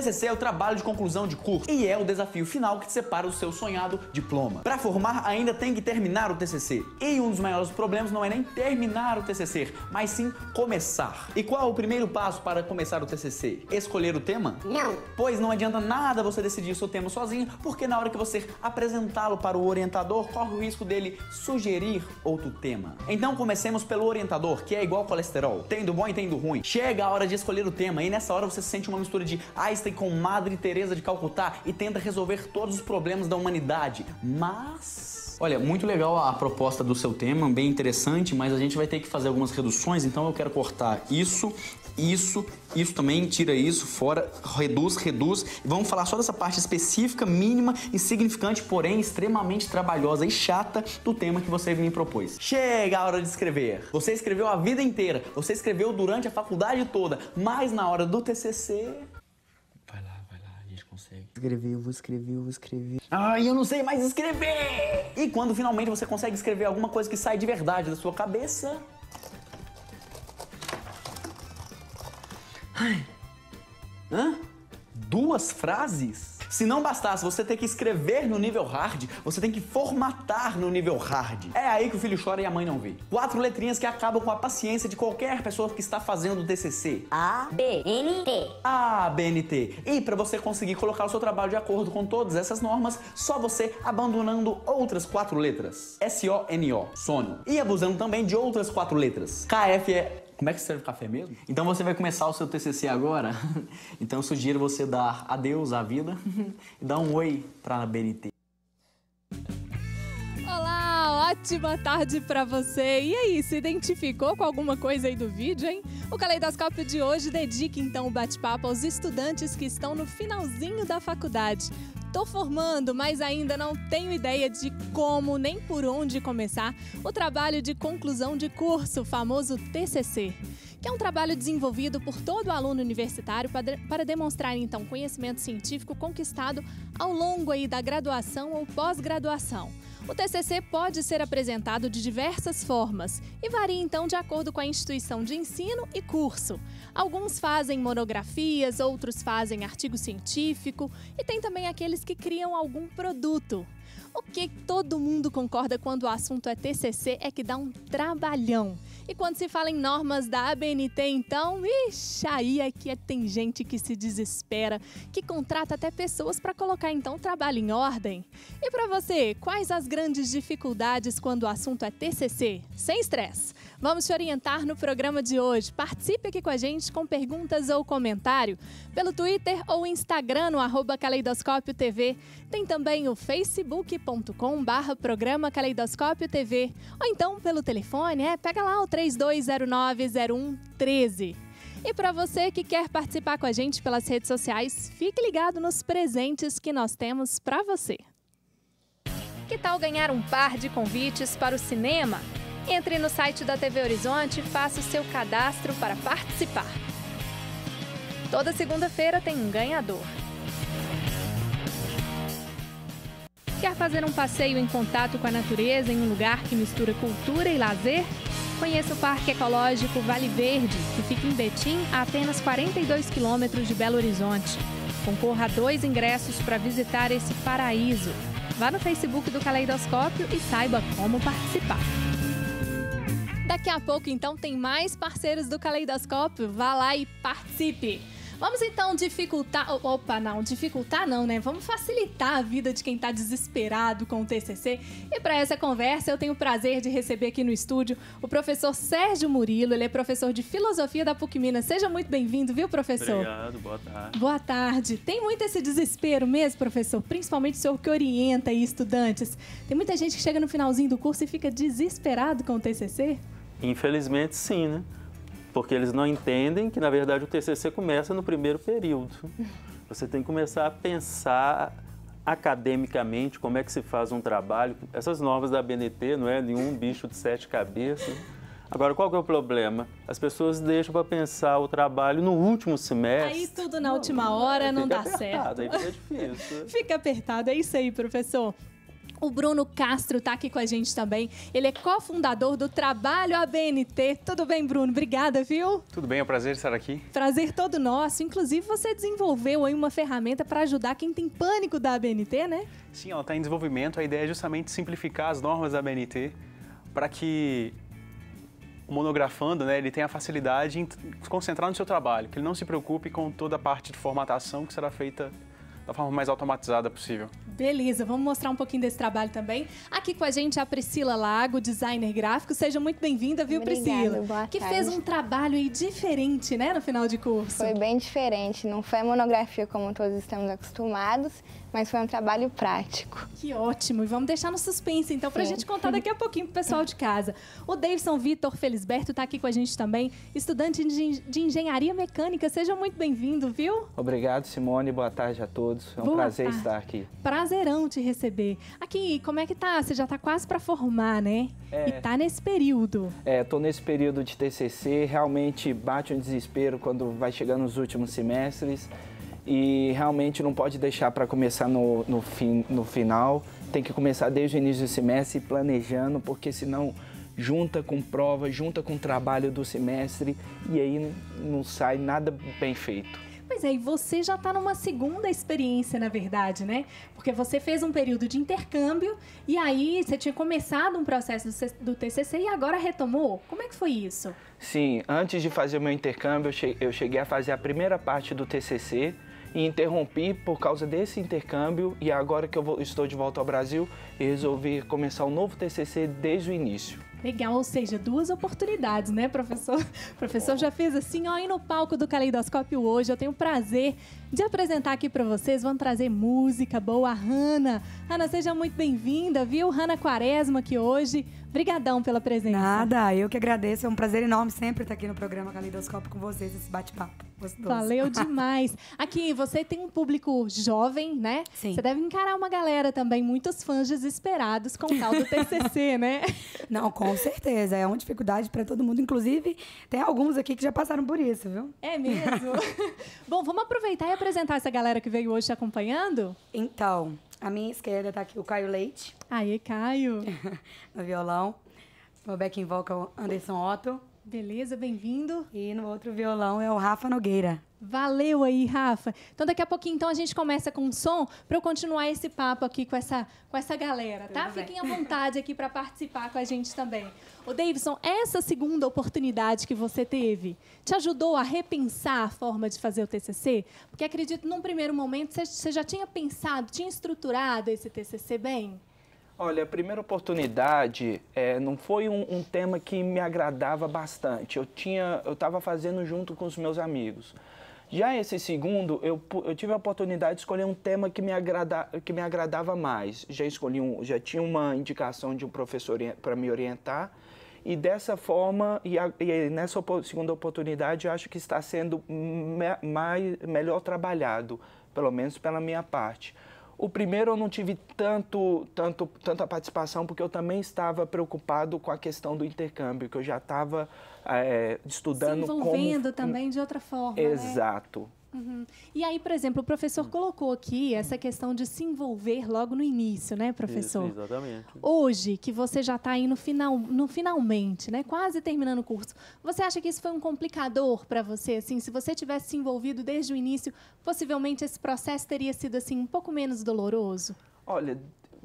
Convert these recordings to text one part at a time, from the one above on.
TCC é o trabalho de conclusão de curso e é o desafio final que te separa do seu sonhado diploma. Para formar, ainda tem que terminar o TCC. E um dos maiores problemas não é nem terminar o TCC, mas sim começar. E qual é o primeiro passo para começar o TCC? Escolher o tema? Não. Pois não adianta nada você decidir o seu tema sozinho, porque na hora que você apresentá-lo para o orientador, corre o risco dele sugerir outro tema. Então comecemos pelo orientador, que é igual colesterol. Tem do bom e tem do ruim. Chega a hora de escolher o tema e nessa hora você sente uma mistura de Einstein com Madre Teresa de Calcutá e tenta resolver todos os problemas da humanidade. Mas Olha, muito legal a proposta do seu tema, bem interessante, mas a gente vai ter que fazer algumas reduções, então eu quero cortar isso, isso, isso também, tira isso fora, reduz, reduz. Vamos falar só dessa parte específica, mínima, insignificante, porém extremamente trabalhosa e chata do tema que você me propôs. Chega a hora de escrever. Você escreveu a vida inteira, você escreveu durante a faculdade toda, mas na hora do TCC Vai lá, vai lá, a gente consegue. Escrever, eu vou escrever, eu vou escrever. Ai, eu não sei mais escrever! E quando finalmente você consegue escrever alguma coisa que sai de verdade da sua cabeça. Ai. Hã? Duas frases? Se não bastasse você ter que escrever no nível hard, você tem que formatar no nível hard. É aí que o filho chora e a mãe não vê. Quatro letrinhas que acabam com a paciência de qualquer pessoa que está fazendo o TCC. A, B, N, T. A BNT. E para você conseguir colocar o seu trabalho de acordo com todas essas normas, só você abandonando outras quatro letras. S-O-N-O, sono. E abusando também de outras quatro letras. KF é como é que serve café mesmo? Então você vai começar o seu TCC agora. Então eu sugiro você dar adeus à vida e dar um oi para a BNT. Olá, ótima tarde para você. E aí, se identificou com alguma coisa aí do vídeo, hein? O Caleidoscópio de hoje dedica então o bate-papo aos estudantes que estão no finalzinho da faculdade. Tô formando, mas ainda não tenho ideia de como nem por onde começar o trabalho de conclusão de curso, o famoso TCC que é um trabalho desenvolvido por todo aluno universitário para, demonstrar então conhecimento científico conquistado ao longo aí da graduação ou pós-graduação. O TCC pode ser apresentado de diversas formas e varia então de acordo com a instituição de ensino e curso. Alguns fazem monografias, outros fazem artigo científico e tem também aqueles que criam algum produto. O que todo mundo concorda quando o assunto é TCC é que dá um trabalhão. E quando se fala em normas da ABNT, então, ixi, aí é que tem gente que se desespera, que contrata até pessoas para colocar então o trabalho em ordem. E para você, quais as grandes dificuldades quando o assunto é TCC? Sem estresse. Vamos te orientar no programa de hoje. Participe aqui com a gente com perguntas ou comentário pelo Twitter ou Instagram no arroba Caleidoscópio TV. Tem também o facebook.com barra programa Caleidoscópio TV. Ou então pelo telefone, é, pega lá o 32090113. E para você que quer participar com a gente pelas redes sociais, fique ligado nos presentes que nós temos para você. Que tal ganhar um par de convites para o cinema? Entre no site da TV Horizonte e faça o seu cadastro para participar. Toda segunda-feira tem um ganhador. Quer fazer um passeio em contato com a natureza em um lugar que mistura cultura e lazer? Conheça o Parque Ecológico Vale Verde, que fica em Betim, a apenas 42 quilômetros de Belo Horizonte. Concorra a dois ingressos para visitar esse paraíso. Vá no Facebook do Caleidoscópio e saiba como participar. Daqui a pouco, então, tem mais parceiros do Caleidoscópio. Vá lá e participe! Vamos então dificultar. Opa, não, dificultar não, né? Vamos facilitar a vida de quem está desesperado com o TCC. E para essa conversa, eu tenho o prazer de receber aqui no estúdio o professor Sérgio Murilo. Ele é professor de filosofia da PUC Minas. Seja muito bem-vindo, viu, professor? Obrigado, boa tarde. Boa tarde. Tem muito esse desespero mesmo, professor? Principalmente o senhor que orienta aí estudantes. Tem muita gente que chega no finalzinho do curso e fica desesperado com o TCC? Infelizmente, sim, né? Porque eles não entendem que, na verdade, o TCC começa no primeiro período. Você tem que começar a pensar academicamente como é que se faz um trabalho. Essas normas da BNT não é nenhum bicho de sete cabeças. Agora, qual que é o problema? As pessoas deixam para pensar o trabalho no último semestre. Aí tudo na última hora não, fica dá apertado, certo. Aí fica difícil. Fica apertado, é isso aí, professor. O Bruno Castro está aqui com a gente também. Ele é cofundador do Trabalho ABNT. Tudo bem, Bruno? Obrigada, viu? Tudo bem, é um prazer estar aqui. Prazer todo nosso. Inclusive, você desenvolveu aí uma ferramenta para ajudar quem tem pânico da ABNT, né? Sim, ela está em desenvolvimento. A ideia é justamente simplificar as normas da ABNT para que o monografando, né, ele tenha facilidade em se concentrar no seu trabalho, que ele não se preocupe com toda a parte de formatação que será feita da forma mais automatizada possível. Beleza, vamos mostrar um pouquinho desse trabalho também. Aqui com a gente a Priscila Lago, designer gráfico. Seja muito bem-vinda, viu, Obrigada, Priscila? boa que tarde. fez um trabalho aí diferente, né, no final de curso. Foi bem diferente, não foi a monografia como todos estamos acostumados, mas foi um trabalho prático. Que ótimo. E vamos deixar no suspense, então, pra Sim. gente contar daqui a pouquinho pro pessoal de casa. O Davidson Vitor Felisberto tá aqui com a gente também, estudante de, de engenharia mecânica. Seja muito bem-vindo, viu? Obrigado, Simone. Boa tarde a todos. É um Boa prazer tarde. estar aqui. Prazerão te receber. Aqui, como é que tá? Você já tá quase pra formar, né? É. E tá nesse período. É, tô nesse período de TCC, realmente bate um desespero quando vai chegando os últimos semestres e realmente não pode deixar para começar no, no, fim, no final. Tem que começar desde o início do semestre planejando, porque senão junta com prova, junta com trabalho do semestre e aí não sai nada bem feito. Pois é, e você já está numa segunda experiência, na verdade, né? Porque você fez um período de intercâmbio e aí você tinha começado um processo do TCC e agora retomou. Como é que foi isso? Sim, antes de fazer o meu intercâmbio, eu che- eu cheguei a fazer a primeira parte do TCC e interrompi por causa desse intercâmbio e agora que eu estou de volta ao Brasil, eu resolvi começar um novo TCC desde o início. Legal, ou seja, duas oportunidades, né, professor? O professor já fez assim, ó, e no palco do Caleidoscópio hoje. Eu tenho o prazer de apresentar aqui para vocês. Vamos trazer música boa, Hanna. Hanna, seja muito bem-vinda, viu? Hanna Quaresma aqui hoje. Brigadão pela presença. Nada, eu que agradeço. É um prazer enorme sempre estar aqui no programa Calidoscópio com vocês, esse bate-papo gostoso. Valeu demais. Aqui, você tem um público jovem, né? Sim. Você deve encarar uma galera também, muitos fãs desesperados com o tal do TCC, né? Não, com certeza. É uma dificuldade para todo mundo. Inclusive, tem alguns aqui que já passaram por isso, viu? É mesmo? Bom, vamos aproveitar e apresentar essa galera que veio hoje te acompanhando? Então, à minha esquerda tá aqui o Caio Leite, Aí, Caio. no violão. No backing vocal, Anderson Otto. Beleza, bem-vindo. E no outro violão é o Rafa Nogueira. Valeu aí, Rafa. Então daqui a pouquinho então a gente começa com um som para eu continuar esse papo aqui com essa com essa galera, tá? Tudo bem. Fiquem à vontade aqui para participar com a gente também. O Davidson, essa segunda oportunidade que você teve te ajudou a repensar a forma de fazer o TCC? Porque acredito num primeiro momento você- você já tinha pensado, tinha estruturado esse TCC bem? Olha, a primeira oportunidade é, não foi um, um tema que me agradava bastante. Eu tinha, eu estava fazendo junto com os meus amigos. Já esse segundo, eu, eu tive a oportunidade de escolher um tema que me, agrada, que me agradava mais. Já escolhi um, já tinha uma indicação de um professor para me orientar. E dessa forma, e, a- e nessa segunda oportunidade, eu acho que está sendo me, mais, melhor trabalhado, pelo menos pela minha parte. O primeiro eu não tive tanto, tanto, tanta participação porque eu também estava preocupado com a questão do intercâmbio, que eu já estava eh, estudando Se envolvendo como... também de outra forma, né? Uhum. E aí, por exemplo, o professor colocou aqui essa questão de se envolver logo no início, né, professor? Isso, exatamente. Hoje, que você já está aí no, final, no finalmente, né, quase terminando o curso, você acha que isso foi um complicador para você? Assim, se você tivesse se envolvido desde o início, possivelmente esse processo teria sido assim um pouco menos doloroso? Olha,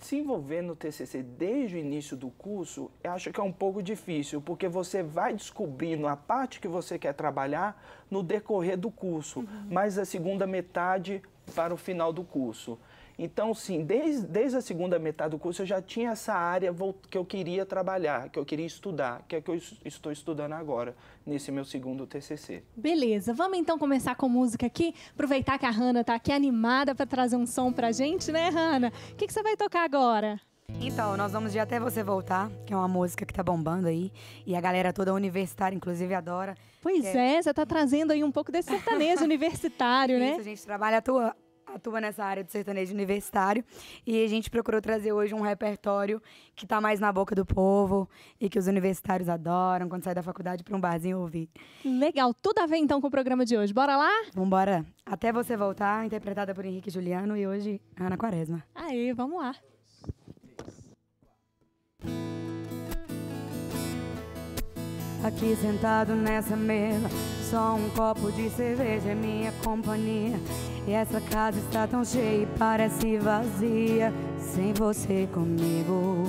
se envolver no TCC desde o início do curso, eu acho que é um pouco difícil, porque você vai descobrindo a parte que você quer trabalhar no decorrer do curso, mas a segunda metade para o final do curso. Então, sim, desde, desde a segunda metade do curso eu já tinha essa área que eu queria trabalhar, que eu queria estudar, que é que eu es- estou estudando agora, nesse meu segundo TCC. Beleza, vamos então começar com música aqui. Aproveitar que a Hanna tá aqui animada para trazer um som pra gente, né, Hanna? O que, que você vai tocar agora? Então, nós vamos de Até Você Voltar, que é uma música que tá bombando aí. E a galera toda universitária, inclusive, adora. Pois é, você tá trazendo aí um pouco desse sertanejo universitário, né? Isso, a gente trabalha, atua nessa área do sertanejo universitário. E a gente procurou trazer hoje um repertório que está mais na boca do povo e que os universitários adoram quando sai da faculdade para um barzinho ouvir. Legal, tudo a ver então com o programa de hoje. Bora lá? Vambora. Até você voltar, interpretada por Henrique Juliano e hoje Ana Quaresma. Aí, vamos lá. Aqui sentado nessa mesa, só um copo de cerveja é minha companhia. E essa casa está tão cheia e parece vazia sem você comigo.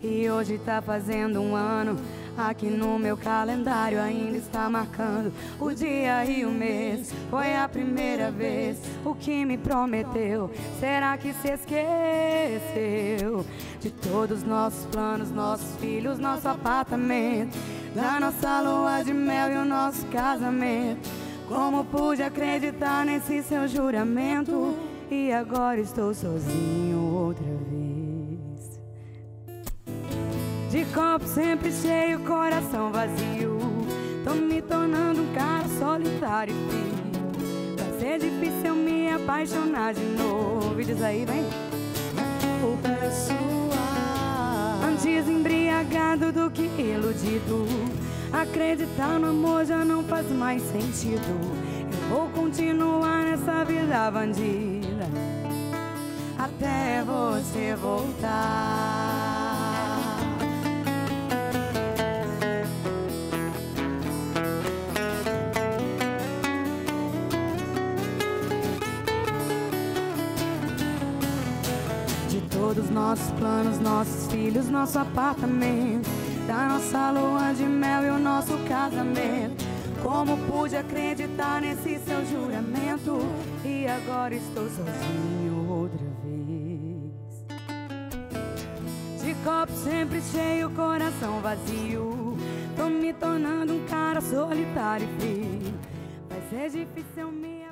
E hoje tá fazendo um ano. Aqui no meu calendário ainda está marcando o dia e o mês. Foi a primeira vez o que me prometeu. Será que se esqueceu de todos os nossos planos, nossos filhos, nosso apartamento, da nossa lua de mel e o nosso casamento? Como pude acreditar nesse seu juramento? E agora estou sozinho outra vez. De copo sempre cheio, coração vazio. Tô me tornando um cara solitário e frio. Vai ser difícil eu me apaixonar de novo. E diz aí, vem. O pessoal. Antes embriagado do que iludido. Acreditar no amor já não faz mais sentido. Eu vou continuar nessa vida bandida. Até você voltar. De todos os nossos planos, nossos filhos, nosso apartamento, da nossa lua de mel e o nosso casamento. Como pude acreditar nesse seu juramento? E agora estou sozinho outra vez. De copo sempre cheio, coração vazio. Tô me tornando um cara solitário e frio. Vai ser difícil me